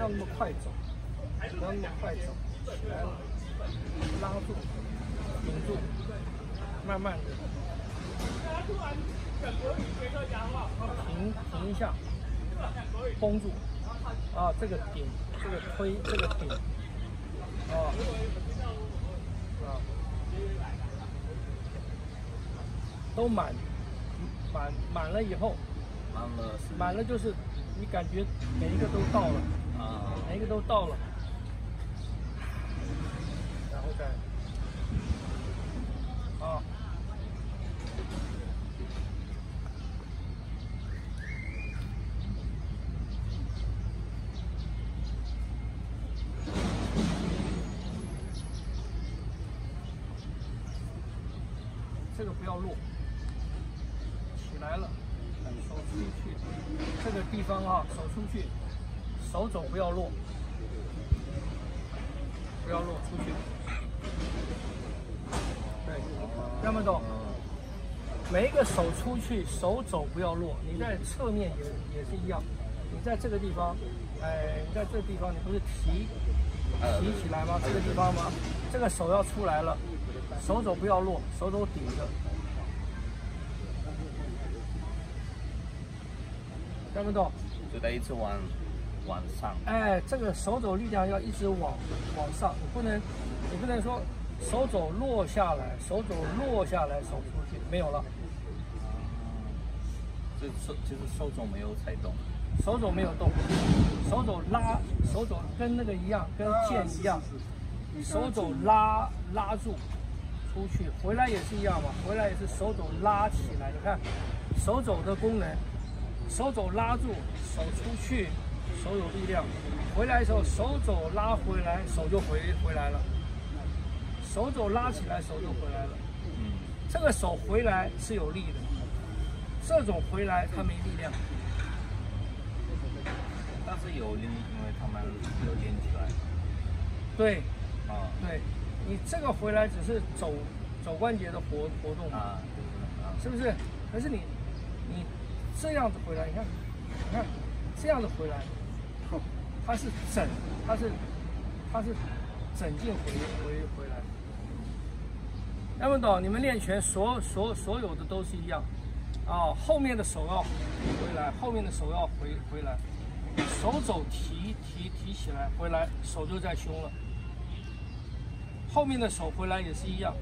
要那么快走，不要那么快走，来了，拉住，顶住，慢慢的，停停一下，绷住，啊，这个顶，这个推，这个顶，啊，啊，都满，满满了以后，满了满了就是你感觉每一个都到了，啊，每一个都到了，然后再，啊，这个不要落，起来了，手出去，这个地方啊，手出去，手肘不要落，不要落出去。对，那么懂？每一个手出去，手肘不要落。你在侧面也也是一样，你在这个地方，哎，你在这个地方，你不是提提起来吗？这个地方吗？这个手要出来了，手肘不要落，手肘顶着。看不懂？就在一直玩往上，哎，这个手肘力量要一直往往上，你不能，你不能说手肘落下来，手肘落下来，手出去，没有了，这手就是手肘没有踩动，手肘没有动，手肘拉，手肘跟那个一样，跟剑一样，手肘拉拉住出去，回来也是一样嘛，回来也是手肘拉起来，你看手肘的功能，手肘拉住，手出去，手有力量，回来的时候手肘拉回来，手就回回来了，手肘拉起来，手就回来了，嗯，这个手回来是有力的，这种回来它没力量。但是有力，因为他们有连起来，对啊。对，你这个回来只是肘肘关节的活活动，啊，啊，是不是？可是你你这样子回来，你看你看这样子回来，它是整，它是它是整进回回回来。那么懂？你们练拳所所所有的都是一样，啊，后面的手要回来，后面的手要回回来，手肘提提提起来，回来手就在胸了。后面的手回来也是一样，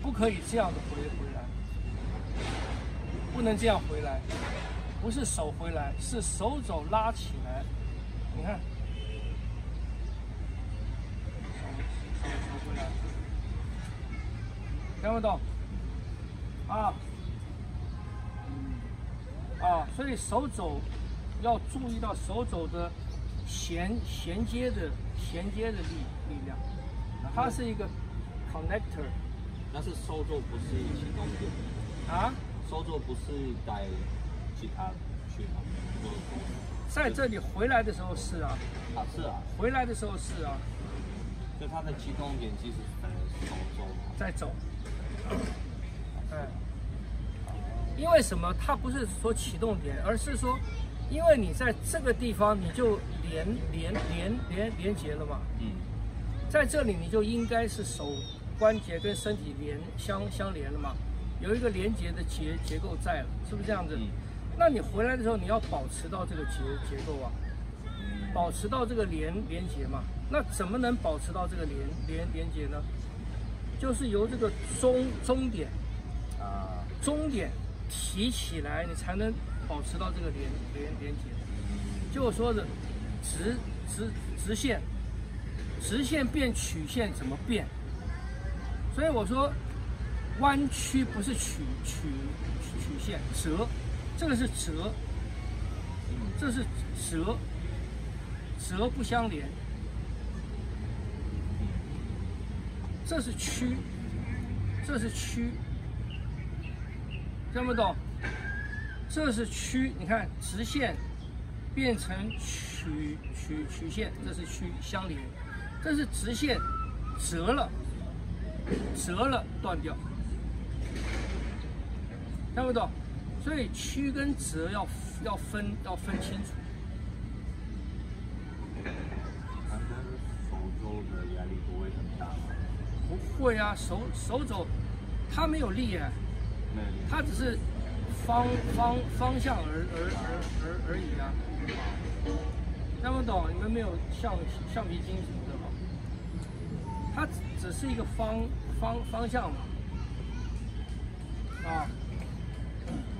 不可以这样子回回来，不能这样回来，不是手回来，是手肘拉起来。你看，手手手回来，听不懂？啊，啊，所以手肘要注意到手肘的衔衔接的衔接的力力量，它是一个 connector 但是手肘不是启动点，啊，手肘不是带其他去吗？就是在这里回来的时候是啊，啊是啊，回来的时候是啊，就它的启动点其实是在手肘嘛，在走，哎，因为什么？它不是说启动点，而是说，因为你在这个地方你就连连连连连接了嘛，嗯，在这里你就应该是手关节跟身体连相相连了嘛，有一个连接的结结构在了，是不是这样子？嗯那你回来的时候你要保持到这个结结构啊，嗯保持到这个连连接嘛。那怎么能保持到这个连连连接呢？就是由这个终终点啊，终点提起来，你才能保持到这个连连连接。就我说的，直直直线，直线变曲线怎么变？所以我说，弯曲不是曲曲曲曲线，折，这个是折，这是折，折不相连，这是曲，这是曲，听不懂？这是曲，你看直线变成曲曲曲线，这是曲相连，这是直线折了，折了断掉，听不懂？所以曲跟折要要分要分清楚。手肘的压力不会很大吗？不会啊，手手肘，它没有力啊，它只是方方方向而而而而而已啊。听不懂，你们没有橡橡皮筋什么的吗？它只是一个方方方向嘛，啊。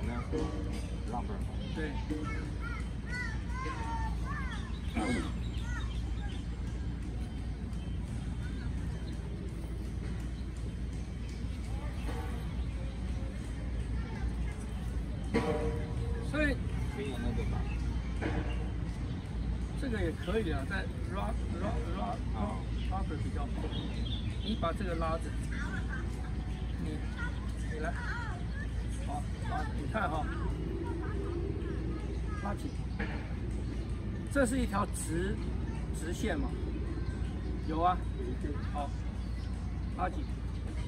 我们要说让步。对。所以可以那个吧？这个也可以啊，但 rock rock rock rock rubber 比较好。你把这个拉着，你你来，好拉，你看哈，拉紧。这是一条直直线嘛？有啊，好，拉紧，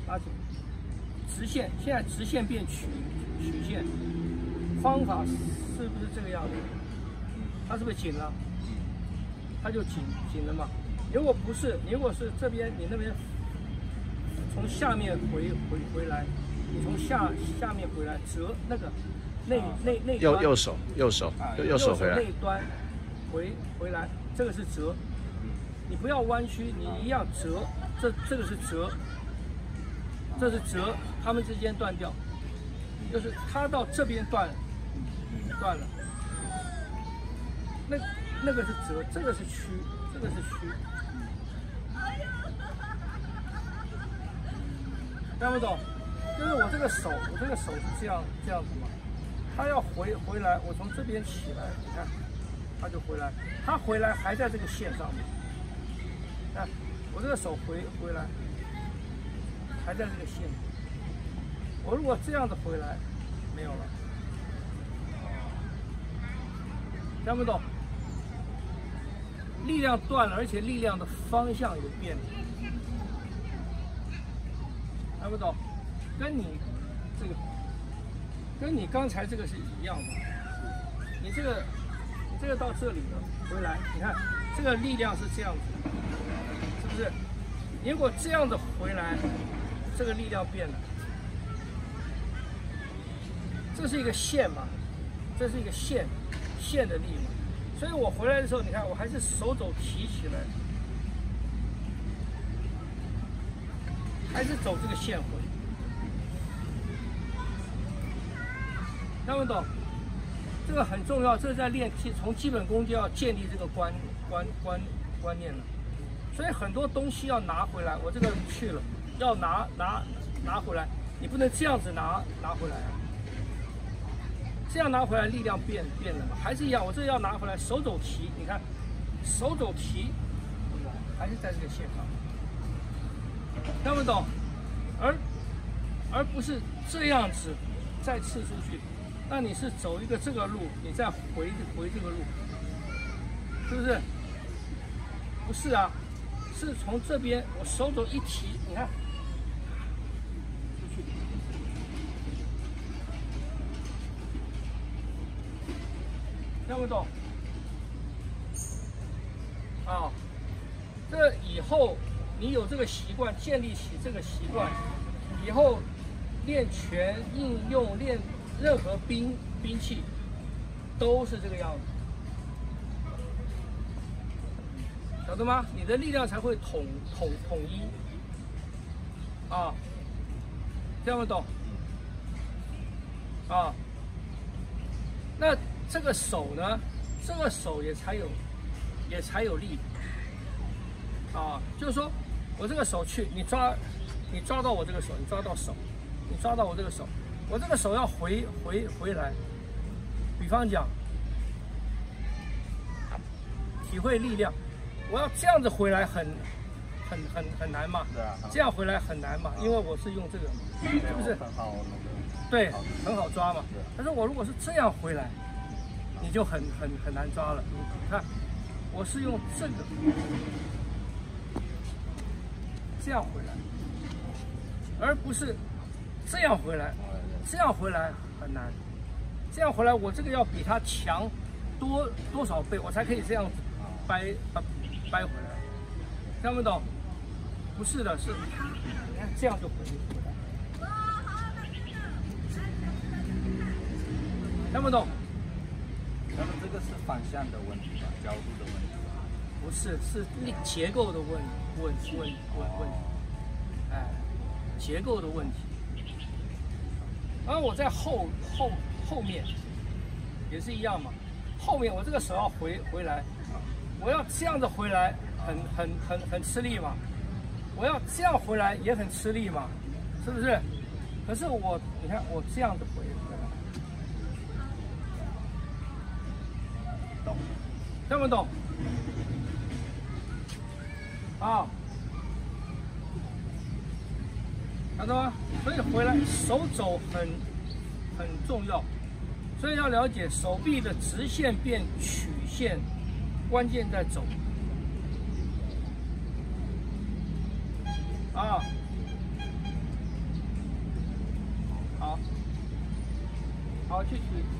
拉紧，直线。现在直线变曲曲线，方法是不是这个样子？它是不是紧了？它就紧紧了嘛。如果不是，如果是这边你那边从下面回回回来，你从下下面回来折那个那那那右右手右手右右手回来。那。端回回来，这个是折，你不要弯曲，你一样折，这这个是折，这是折，它们之间断掉，就是它到这边断断了，那那个是折，这个是曲，这个是曲，看不懂？就是我这个手，我这个手是这样这样子嘛，它要回回来，我从这边起来，你看。他就回来，他回来还在这个线上面。看，我这个手回回来，还在这个线。我如果这样子回来，没有了。听不懂？力量断了，而且力量的方向也变了。听不懂？跟你这个，跟你刚才这个是一样的。你这个。你这个到这里了，回来，你看这个力量是这样子，是不是？如果这样的回来，这个力量变了。这是一个线嘛，这是一个线，线的力嘛。所以我回来的时候，你看我还是手肘提起来，还是走这个线回，看不懂？这个很重要，这是在练基，从基本功就要建立这个观观观观念了。所以很多东西要拿回来，我这个去了，要拿拿拿回来，你不能这样子拿拿回来啊。这样拿回来力量变变了嘛？还是一样，我这要拿回来，手肘提，你看，手肘提，还是在这个线上，看不懂？而而不是这样子再刺出去。那你是走一个这个路，你再回回这个路，是不是？不是啊，是从这边我手肘一提，你看，出去，听不懂？啊，这以后你有这个习惯，建立起这个习惯，以后练拳应用练。任何兵兵器都是这个样子，晓得吗？你的力量才会统统统一啊，听不懂？啊，那这个手呢？这个手也才有也才有力啊，就是说我这个手去，你抓你抓到我这个手，你抓到手，你抓到我这个手。我这个手要回回回来，比方讲，体会力量，我要这样子回来很很很很难嘛？对啊。这样回来很难嘛？因为我是用这个，是不是？很好那个。对，很好抓嘛。但是我如果是这样回来，你就很很很难抓了。你看，我是用这个这样回来，而不是这样回来。这样回来很难，这样回来我这个要比他强多多少倍，我才可以这样子掰掰掰回来，听不懂？不是的，是你看这样就回。听不懂？那么这个是方向的问题吧，角度的问题吧？不是，是力结构的问问问问问题，哎，结构的问题。然后我在后后后面也是一样嘛，后面我这个手要回回来，我要这样子回来，很很很很吃力嘛。我要这样回来也很吃力嘛，是不是？可是我你看我这样子回来，懂？懂不懂？啊，看到吗？所以回来手肘很很重要，所以要了解手臂的直线变曲线，关键在肘。啊，好，好，去体体体会一下。